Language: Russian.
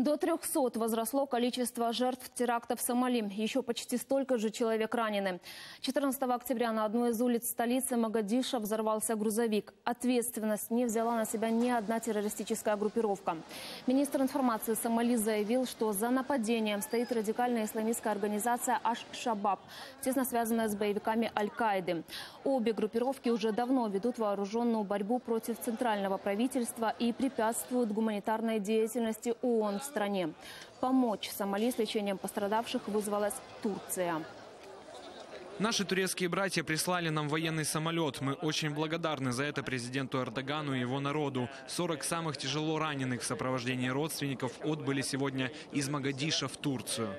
До 300 возросло количество жертв терактов в Сомали. Еще почти столько же человек ранены. 14 октября на одной из улиц столицы Магадиша взорвался грузовик. Ответственность не взяла на себя ни одна террористическая группировка. Министр информации Сомали заявил, что за нападением стоит радикальная исламистская организация Аш-Шабаб, тесно связанная с боевиками Аль-Каиды. Обе группировки уже давно ведут вооруженную борьбу против центрального правительства и препятствуют гуманитарной деятельности ООН в стране. Помочь Сомали с лечением пострадавших вызвалась Турция. Наши турецкие братья прислали нам военный самолет. Мы очень благодарны за это президенту Эрдогану и его народу. 40 самых тяжело раненых в сопровождении родственников отбыли сегодня из Магадиша в Турцию.